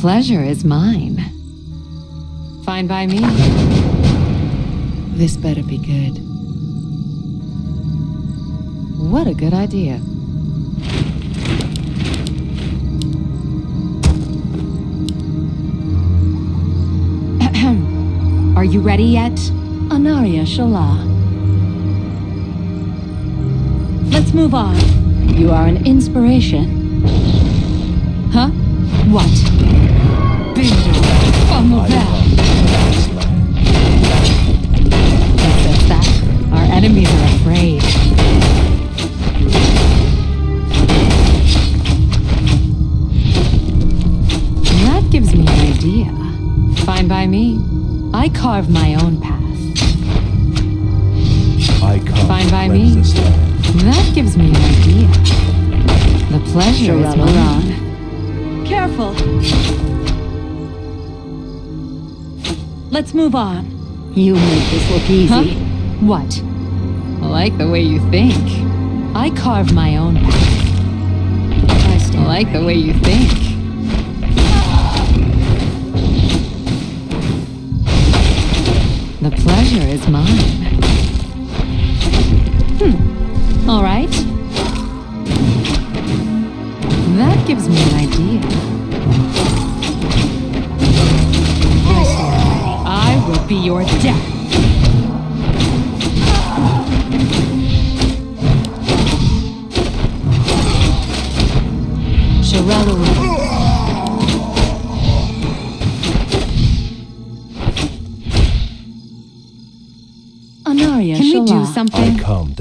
Pleasure is mine. Fine by me. This better be good. What a good idea. Are you ready yet? Anaria Shala. Let's move on. You are an inspiration. Huh? What? Enemies are afraid. That gives me an idea. Fine by me. I carve my own path. I come Fine by me. That gives me an idea. The pleasure is Sharala. mine. Careful. Let's move on. You make this look easy. Huh? What? Like the way you think. I carve my own path. I still like the way you think. The pleasure is mine. Hmm. All right. That gives me an idea. I will be your death.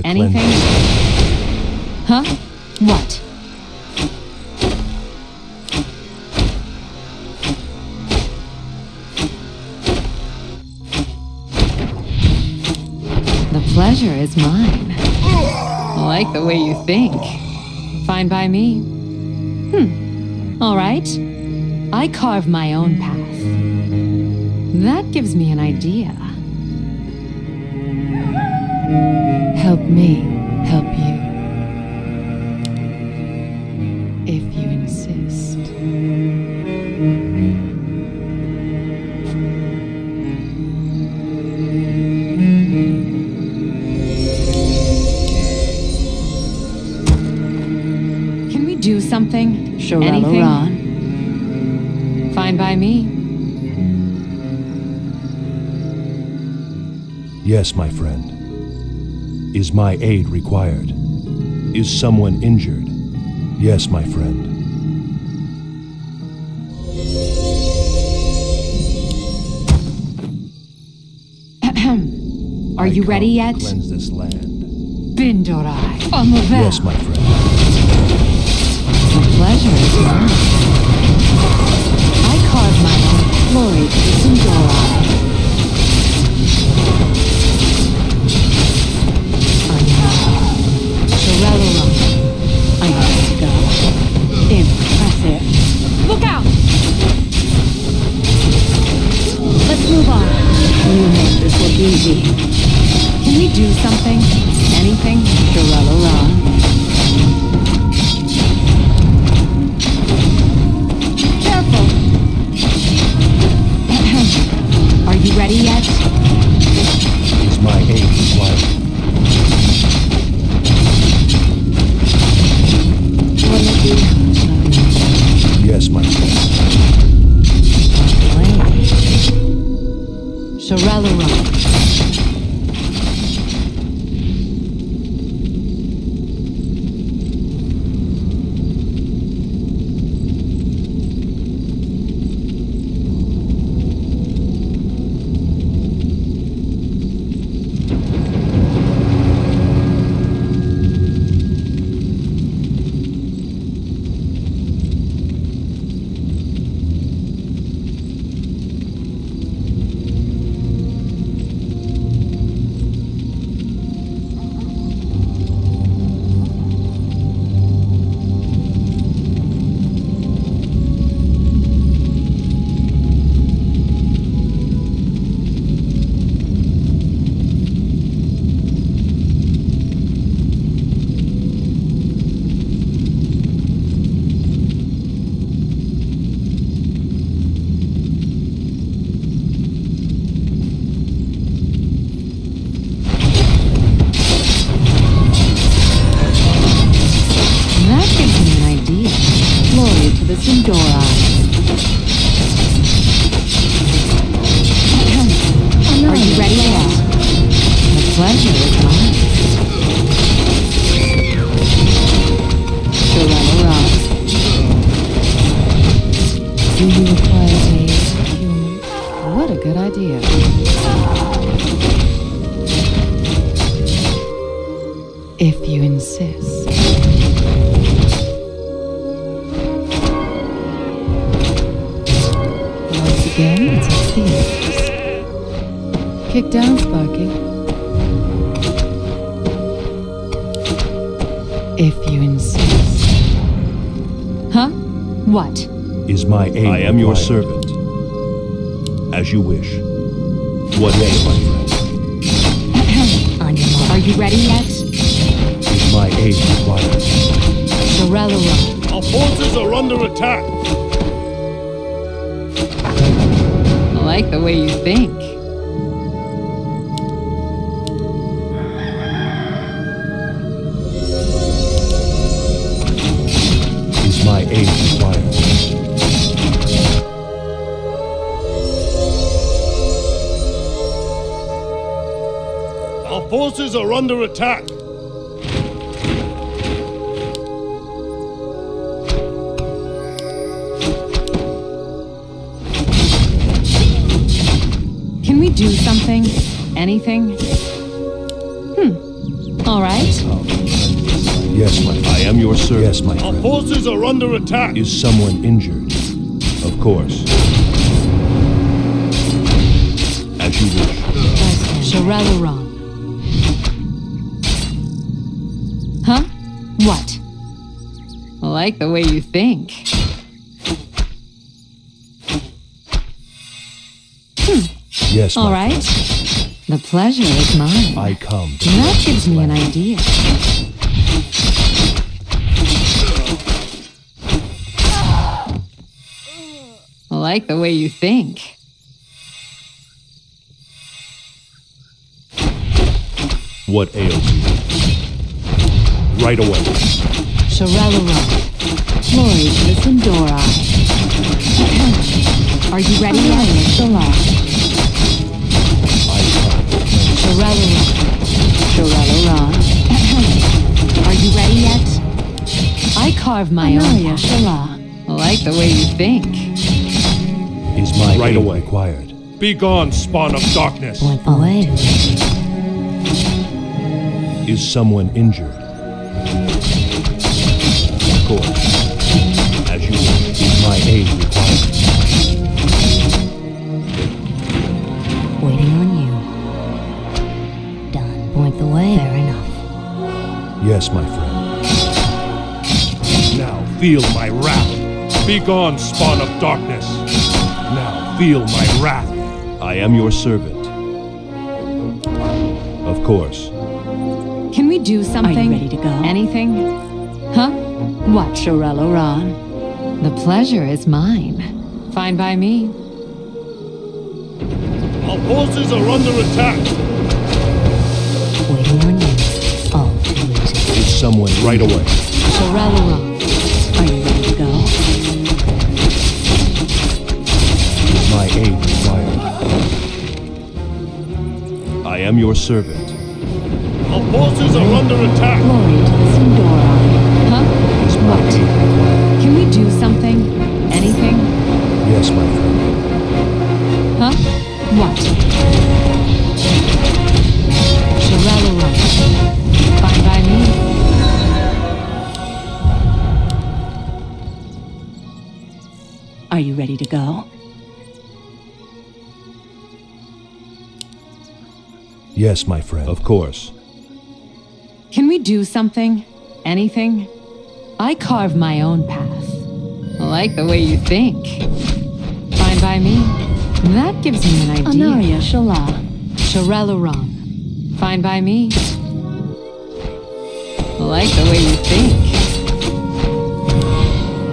Anything? Huh? What? The pleasure is mine. I like the way you think. Fine by me. Hmm. All right. I carve my own path. That gives me an idea. Help me help you. If you insist. Can we do something? Sharala Anything? Ron. Fine by me. Yes, my friend. Is my aid required? Is someone injured? Yes, my friend. Are I you ready yet? Cleanse this land. Bindorai. Famovel. Yes, my friend. The pleasure is mine. I carve my own glory to the Sin'dorei. Again, it's the ears. Kick down, Sparky. If you insist. Huh? What? Is my aid I am your servant. As you wish. What aid, my friend? On your mark. Are you ready yet? Is my aid required? Shorella Ross. Our forces are under attack. Like the way you think. Is my aid required? Our forces are under attack. Anything? Hmm. All right. Yes, my friend. I am your servant. Yes, my Our friend. forces are under attack. Is someone injured? Of course. As you wish. Shorella Ron. Huh? What? I like the way you think. Hmm. Yes, my All right. The pleasure is mine. I come. to That gives this me an idea. I like the way you think. What ails you? Right away. Shorella Ron. Glory to the Sindora. Are you ready yet? Shalom. Shorella Ron. Are you ready yet? I carve my own path. I like the way you think. Is my Right aid away. required? Be gone, spawn of darkness. Point the way. Is someone injured? Yes, my friend. Now feel my wrath. Be gone, spawn of darkness. Now feel my wrath. I am your servant. Of course. Can we do something? ready to go? Anything? Huh? What? Shorella Ron. The pleasure is mine. Fine by me. Our forces are under attack. Waiting on you. Someone Right away. Shorella Ron. Are you ready to go? Is my aid required? I am your servant. Our forces are under attack. Glory to the Sindora. Huh? Is my What? aid? Can we do something? Anything? Yes, my friend. Huh? What? Are you ready to go? Yes, my friend. Of course. Can we do something? Anything? I carve my own path. I like the way you think. Fine by me. That gives me an idea. Anaria Shala. Shorella Ron. Fine by me. I like the way you think.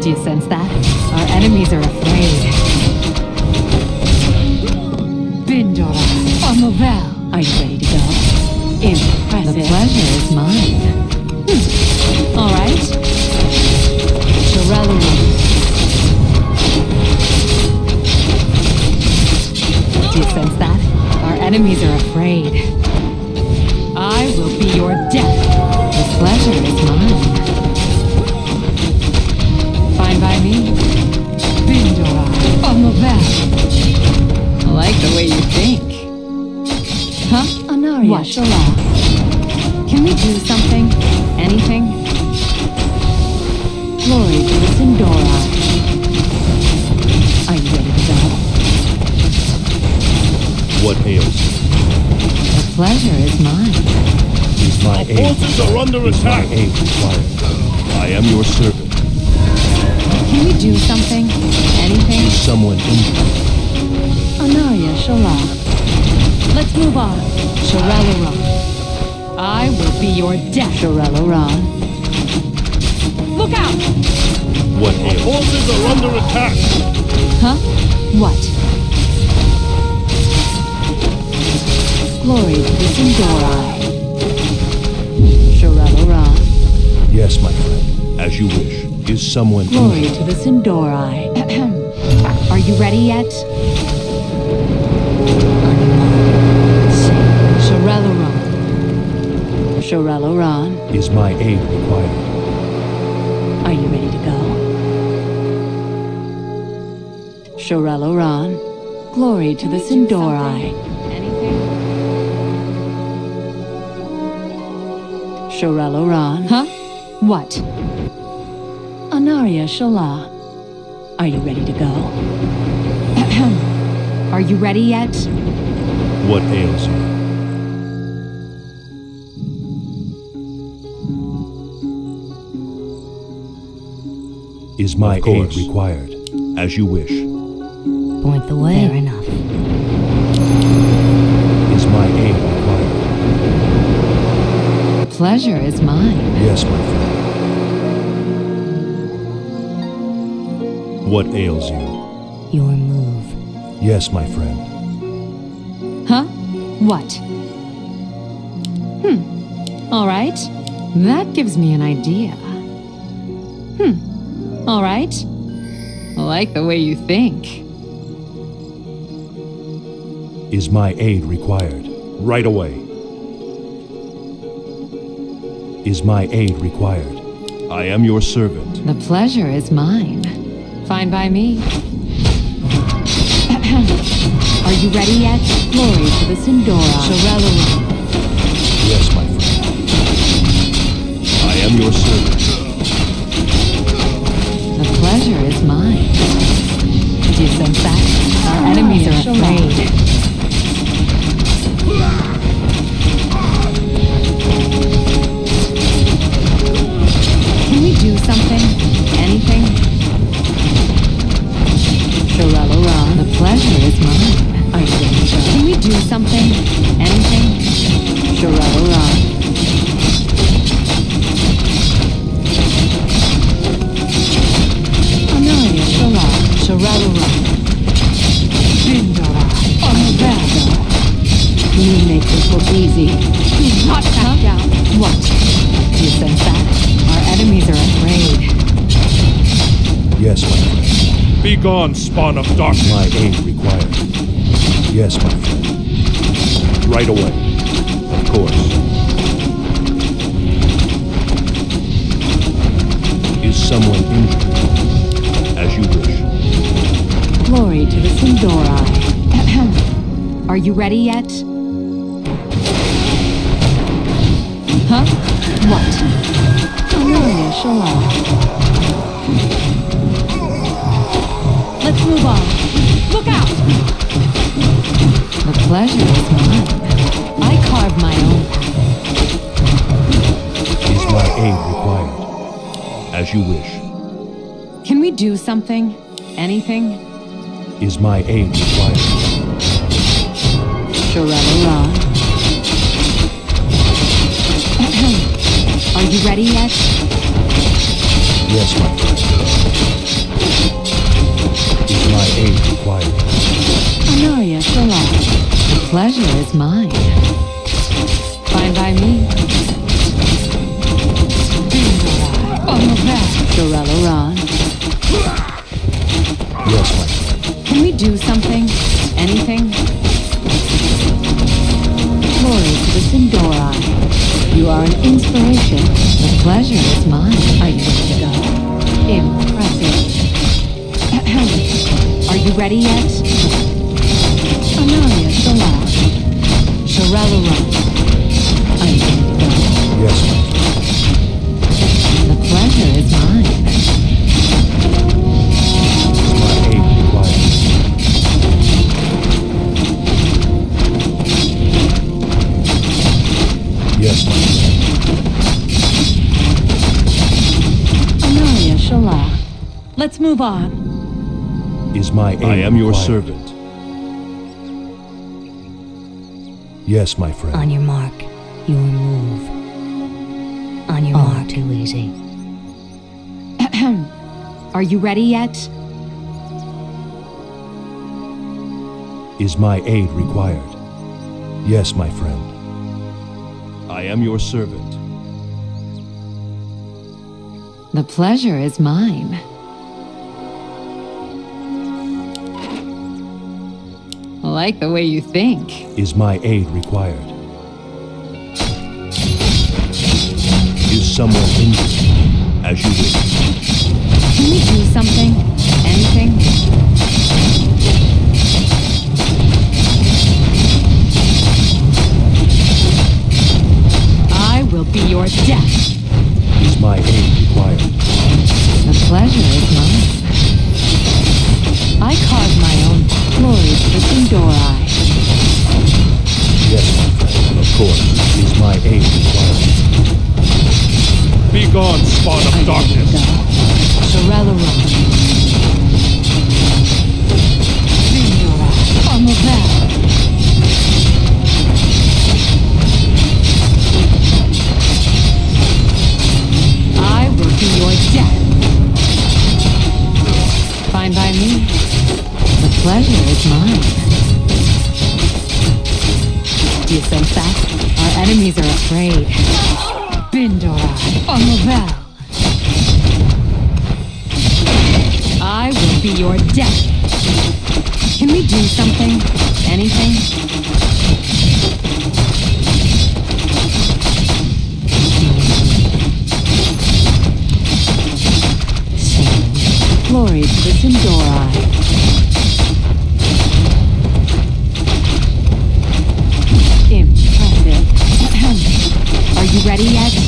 Do you sense that? Our enemies are afraid. Bindora, Armovel. Are you ready to go? Impressive. The pleasure is mine. Hmm. All right. Shorella Ron. Do you sense that? Our enemies are afraid. Someone Glory to the Sin'dorei. Are you ready yet? Shorel'aran. Shorel'aran. Is my aid required? Are you ready to go? Shorel'aran. Glory to the Sin'dorei. Anything? Shorel'aran. Huh? What? Anaria Shala. Are you ready to go? Are you ready yet? What ails you? Is my Of aid required? As you wish. Point the way. Fair enough. Is my aid required? The pleasure is mine. Yes, my friend. What ails you? Your move. Yes, my friend. Huh? What? Hmm. All right. That gives me an idea. Hmm. All right. I like the way you think. Is my aid required? Right away. Is my aid required? I am your servant. The pleasure is mine. Fine by me. Are you ready yet? Glory to the Sindora. Shorel'aran. Yes, my friend. I am your servant. The pleasure is mine. Do you sense that? Our enemies are afraid. Can we do something? Anything? Shorel'aran. The pleasure is mine. Are you ready? Can we do something? Anything? Shorel'aran. Anaria Shala. Shorel'aran. Bindora. Omoverdo. You make this look easy. Do not back down. What? Do you sense that? Our enemies are afraid. Yes, my friend. Be gone, spawn of darkness. My aid required. Yes, my friend. Right away. Of course. Is someone injured? As you wish. Glory to the Sin'dorei. Are you ready yet? Huh? What? Anaria Shala. Move on. Look out! The pleasure is mine. I carve my own path. Is my aid required? As you wish. Can we do something? Anything? Is my aid required? Shorel'aran. Are you ready yet? Yes, my friend. My aid required? Anaria Shala. The pleasure is mine. Fine by me. Shorel'aran. Yes, my friend. Can we do something? Anything? Glory to the Sin'dorei. You are an inspiration. The pleasure is mine. Are you ready to go? Impressive. Are you ready yet? Sharella Run. Are you ready to? Yes. The pleasure is mine. Is my aid? Yes, my friend. Amalia Shalak. Let's move on. Is my aid I am your required? servant. Yes, my friend. On your mark, your move. On your Oh. mark, too easy. Are you ready yet? Is my aid required? Yes, my friend. I am your servant. The pleasure is mine. Like the way you think. Is my aid required? Is someone injured? As you wish. Can we do something? Anything? I will be your death. Is my aid required? The pleasure is mine. I carve my own glory to the Sin'dorei. Yes, my friend. Of course. Is my aid required? Be gone, spawn of darkness! Sorella Run. Sin'dorei. On the bell. I will be your death. Fine by me. Pleasure is mine. You sense that? Our enemies are afraid. Bindora, on the bell. I will be your death. Can we do something? Anything? Glory to the Sin'dorei. You ready yet?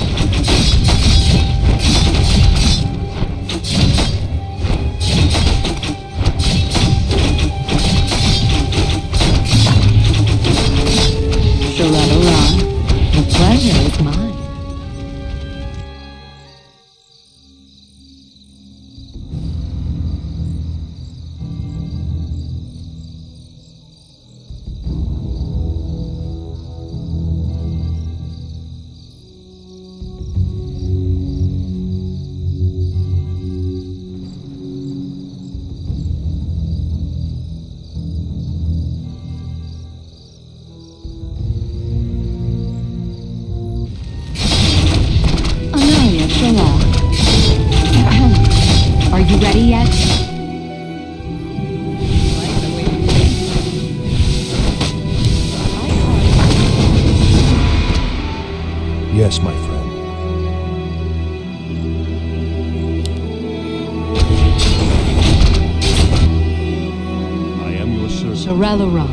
Your servant. Sorella Ron.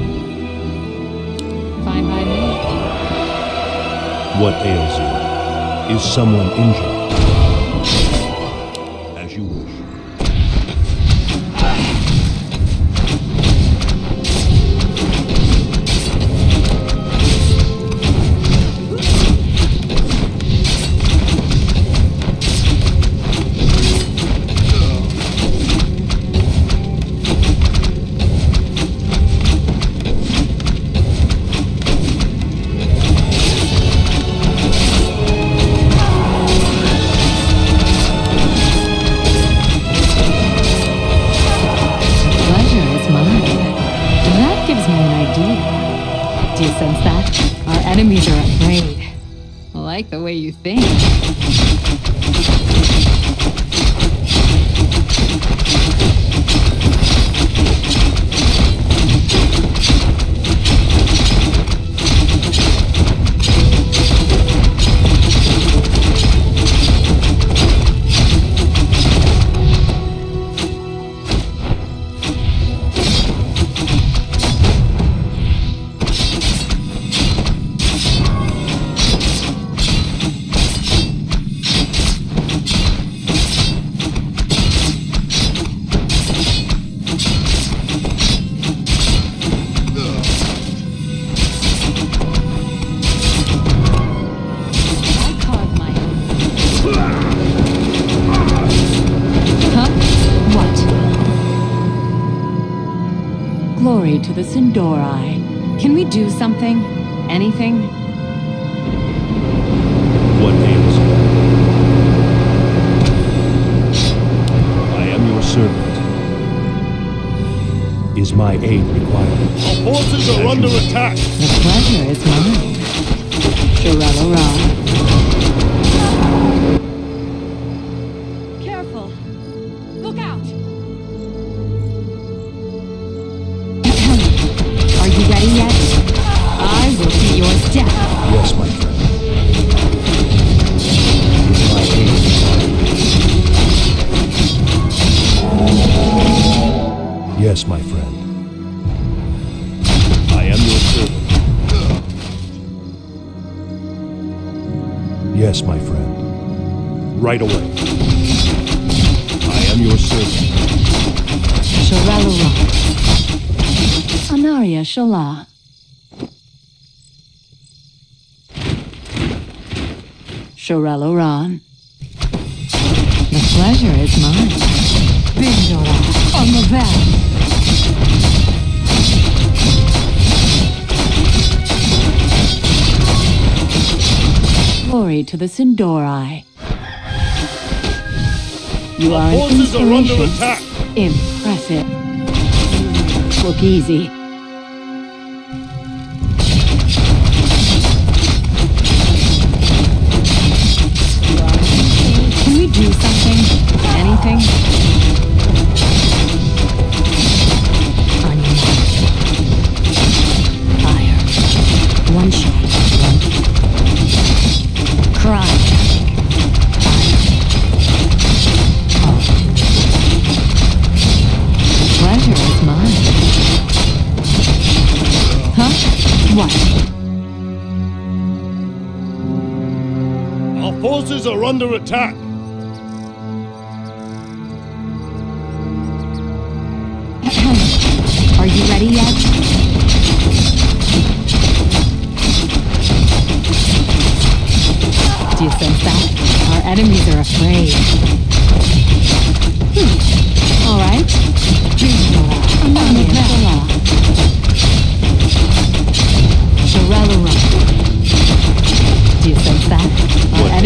Fine by me. What ails you? Is someone injured? The Sin'dorei. Can we do something? Anything? What ails you? I am your servant. Is my aid required? Our forces are under attack! The pleasure is mine. Shirella Careful! Shirella Ron. The pleasure is mine. Bindora on the back. Glory to the Sin'dorei. You Our are an forces are under inspiration. attack! Impressive. Look easy. Under attack! Are you ready yet? Do you sense that? Our enemies are afraid.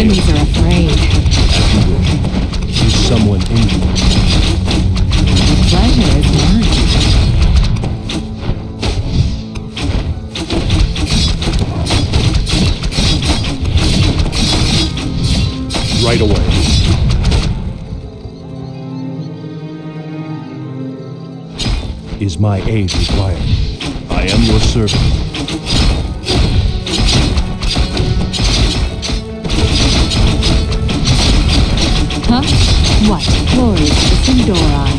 Enemies are afraid. As. Is someone injured? The pleasure is mine. Right away. Is my aid required? I am your servant. Glory to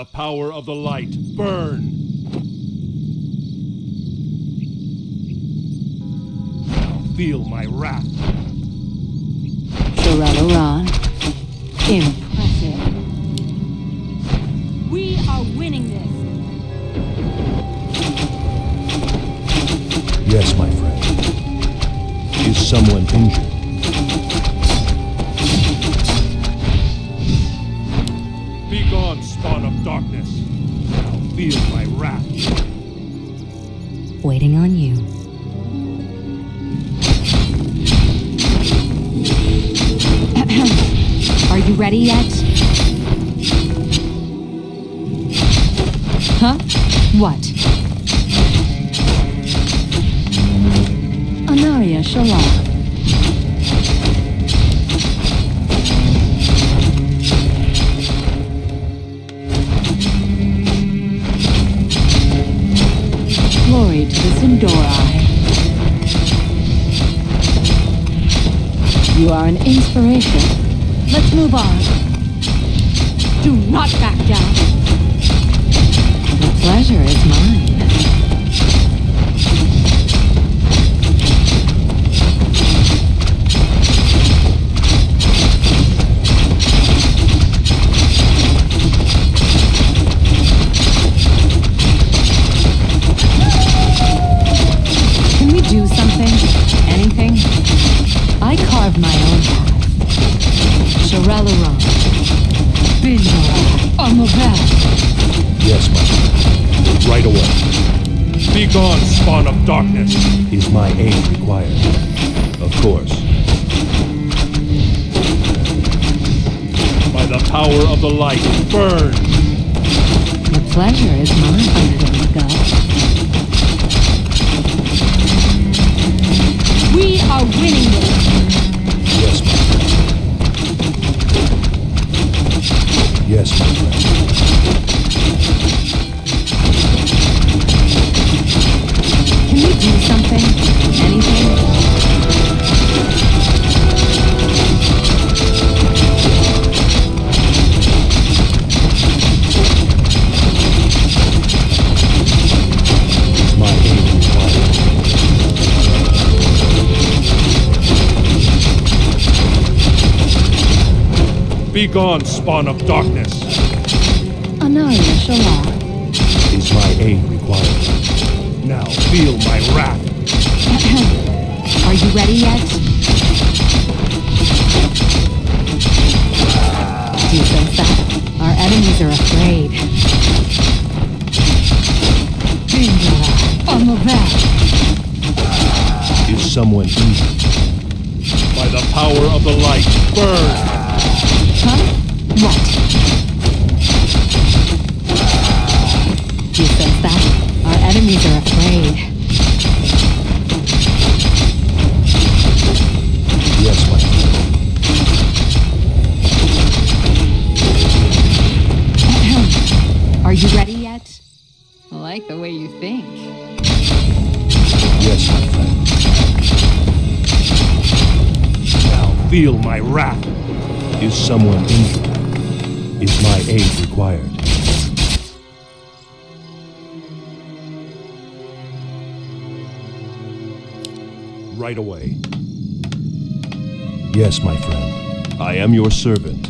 the power of the light, burn! Now feel my wrath! Shirella Impressive. We are winning this. Yes, my friend. Is someone injured? Waiting on you. Are you ready yet? Back down. Be gone, spawn of darkness! Is my aid required? Of course. By the power of the light, burn! The pleasure is mine. Are you ready to go? We are winning this. Yes, my friend. Yes, my friend. Can we do something? Anything? Is my aid? Be gone, spawn of darkness! Anaria Shala. Is my aid required? Now feel my wrath! Are you ready yet? Do you sense that? Our enemies are afraid. Bindora. Amavel. Is someone injured? By the power of the light, burn! Huh? What? Do you sense that? Our enemies are Yes, my friend. Are you ready yet? I like the way you think. Yes, my friend. Now feel my wrath! Is someone injured? Is my aid required? Right away. Yes, my friend. I am your servant.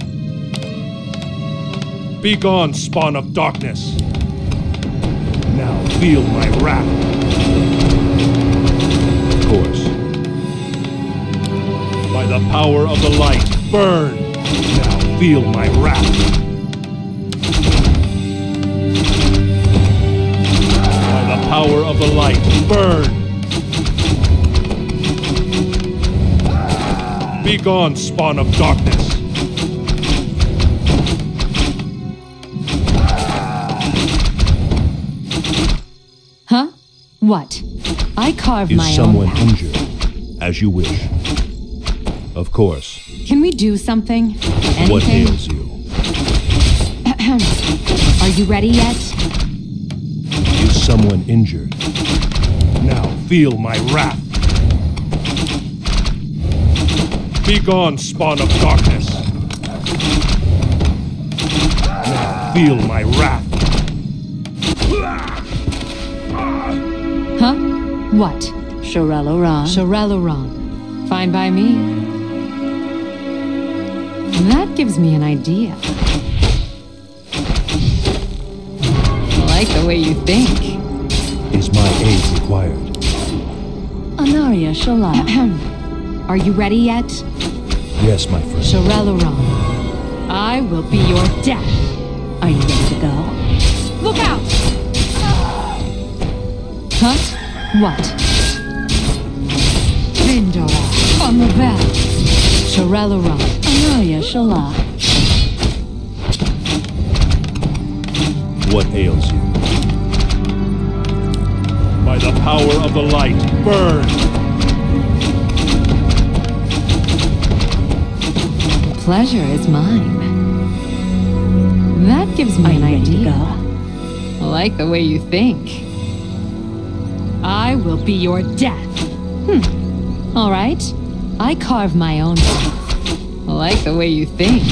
Be gone, spawn of darkness! Now feel my wrath! Of course. By the power of the light, burn! Now feel my wrath! By the power of the light, burn! Be gone, spawn of darkness! Huh? What? I carve Is my someone own path. injured? As you wish. Of course. Can we do something? Anything? What Anything? ails you? Are you ready yet? Is someone injured? Now feel my wrath! Be gone, spawn of darkness! Now feel my wrath! Huh? What? Shorel'aran. Shorel'aran. Fine by me. That gives me an idea. I like the way you think. Is my aid required? Anaria Shala. Are you ready yet? Yes, my friend. Shorel'aran. I will be your death. Are you ready to go? Look out! Huh? What? Vindora. Amavel. Shirelaron. Anaria Shala. What ails you? By the power of the light, burn! Pleasure is mine. That gives me Are an you ready to idea. go? I like the way you think. I will be your death. Hmm. All right. I carve my own path. I like the way you think.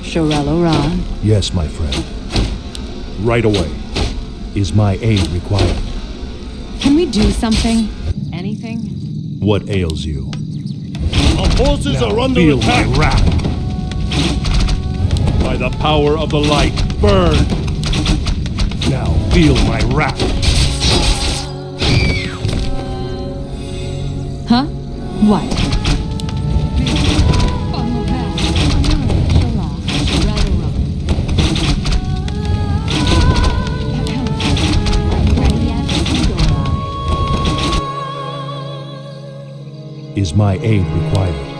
Shorel'aran. Yes, my friend. Right away. Is my aid required? Can we do something? Anything? What ails you? Our forces Now are under feel attack. my wrath. By the power of the light, burn! Now feel my wrath. Huh? What? Is my aid required?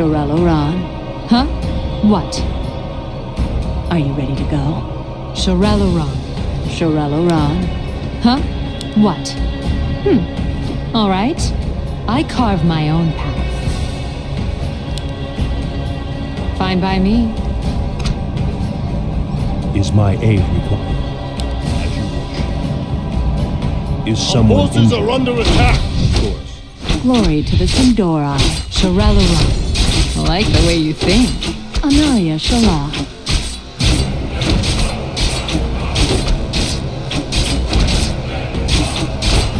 Shorel'aran. Huh? What? Are you ready to go? Shorel'aran. Shorello Ron. Huh? What? Hmm. All right. I carve my own path. Fine by me. Is my aid required? As you wish. Is Our someone forces injured? are under attack! Of course. Glory to the Sin'dorei. Shorello Ron. I like the way you think. Amelia Shala.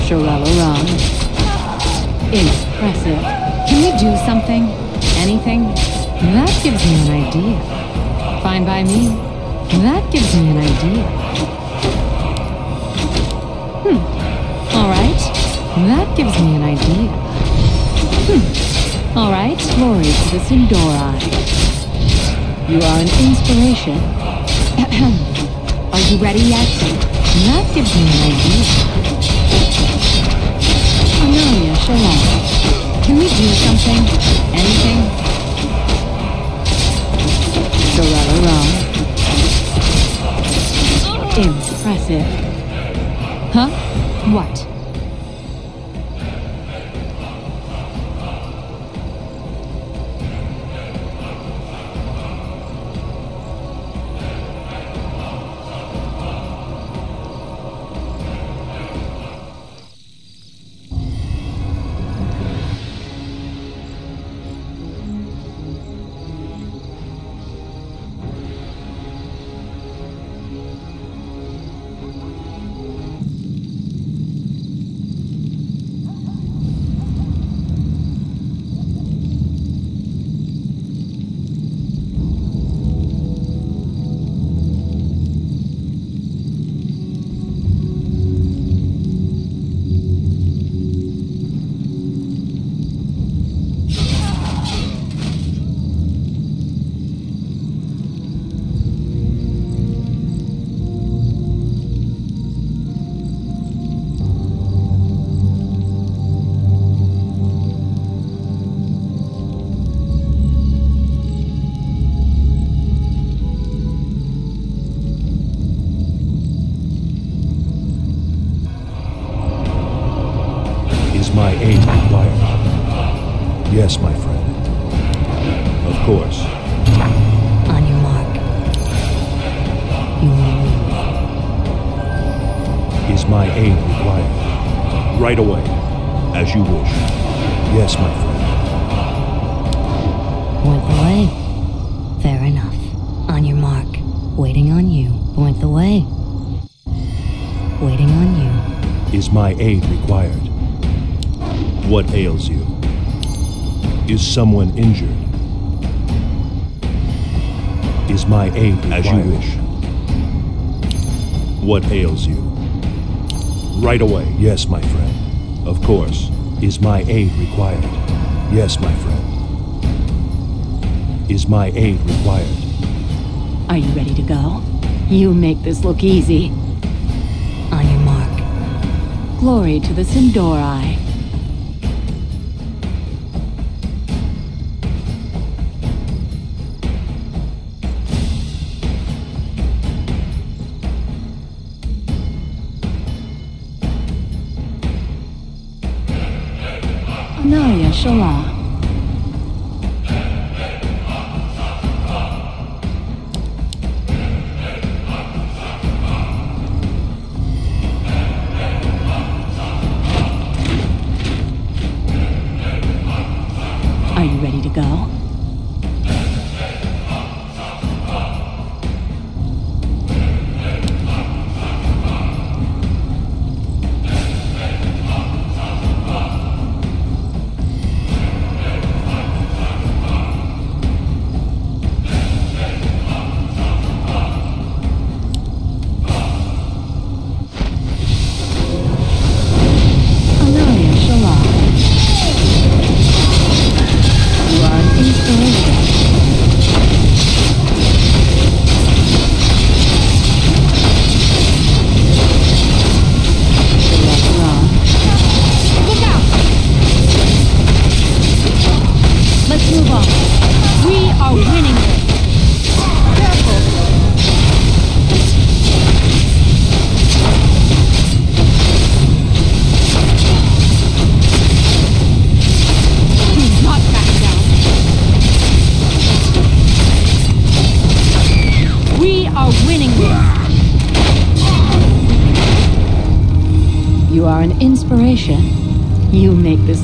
Shorel'aran. Impressive. Can we do something? Anything? That gives me an idea. Fine by me. That gives me an idea. Hmm. All right. That gives me an idea. Hmm. All right. Glory to the Sin'dorei. You are an inspiration. Are you ready yet? That gives me an idea. Shala. Can we do something? Anything? Shorello Ron. Impressive. Huh? What? Aid required? What ails you? Is someone injured? Is my aid required? As you wish. What ails you? Right away. Yes, my friend. Of course. Is my aid required? Yes, my friend. Is my aid required? Are you ready to go? You make this look easy. Glory to the Sin'dorei. Anaria Shala.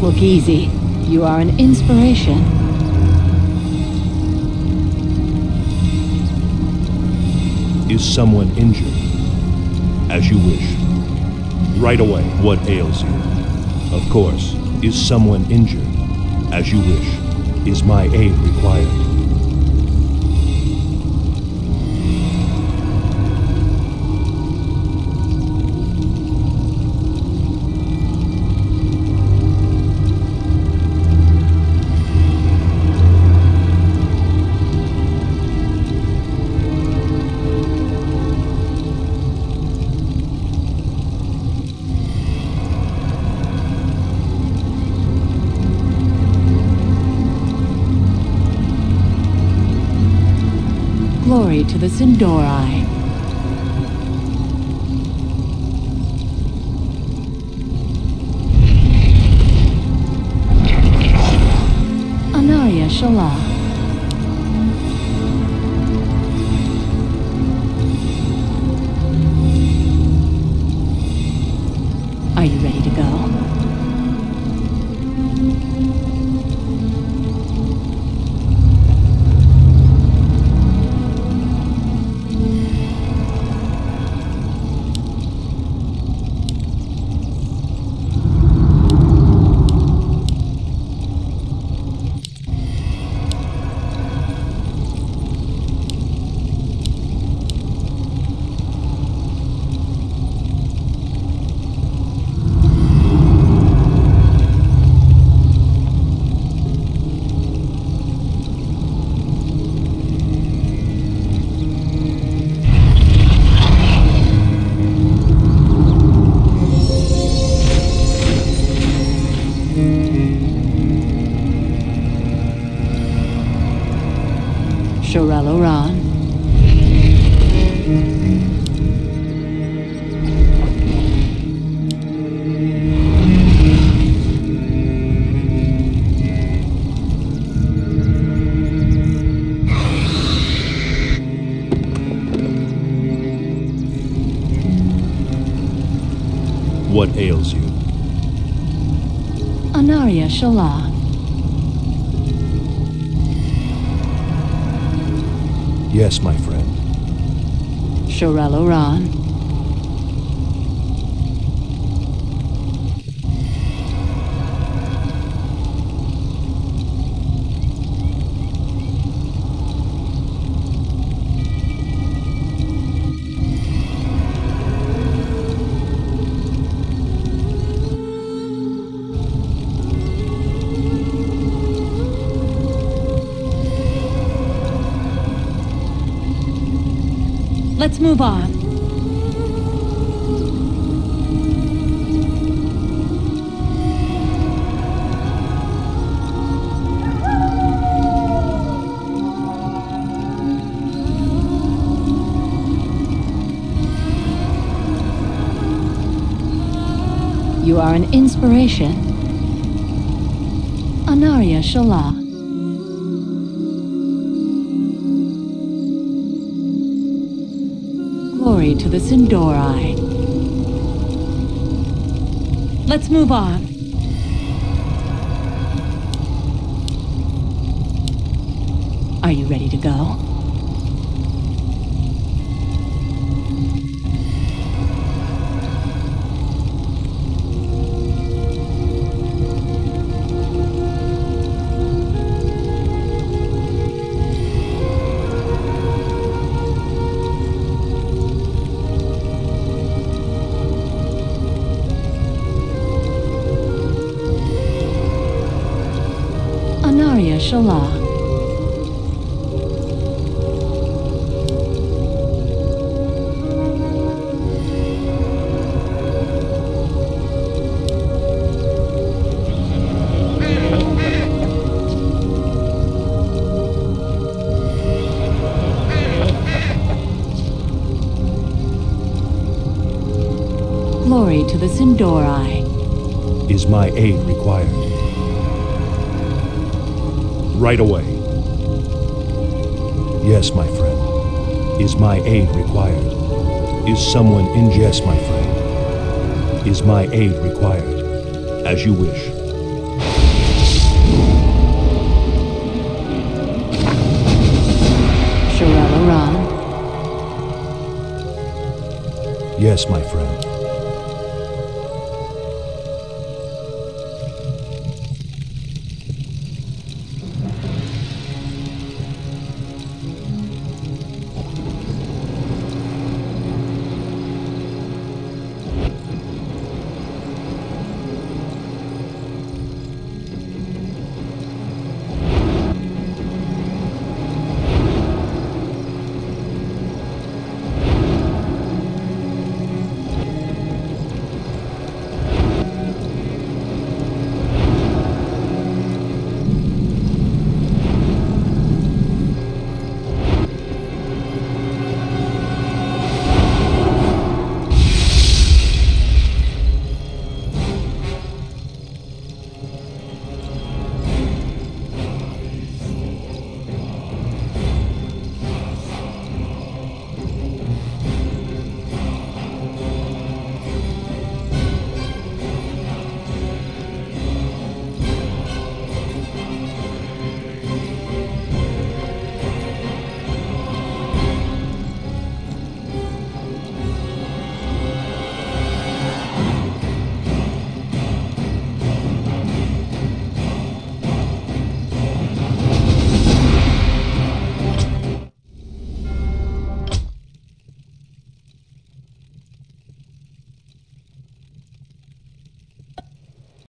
Look easy. You are an inspiration. Is someone injured? As you wish. Right away. What ails you? Of course. Is someone injured? As you wish. Is my aid required? Glory to the Sin'dorei. Anaria Shala. What ails you? Anaria Shala. Yes, my friend. Shorel'aran. Let's move on. You are an inspiration. Anaria Shala. To the Sin'dorei. Let's move on. Are you ready to go? To the Sin'dorei. Is my aid required? Right away. Yes, my friend. Is my aid required? Is someone in yes, my friend? Is my aid required? As you wish. Yes, my friend.